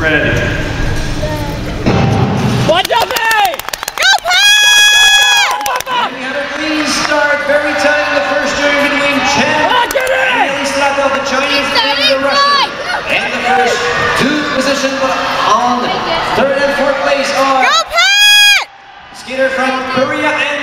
Ready. One Duffy! Go Pat! We had a green start, very tight in the first journey between Chen Ah, get it! and Elistratov, the Chinese and the Russian. In the first two positions, but on third and fourth place are Go Pat! Skinner from Korea and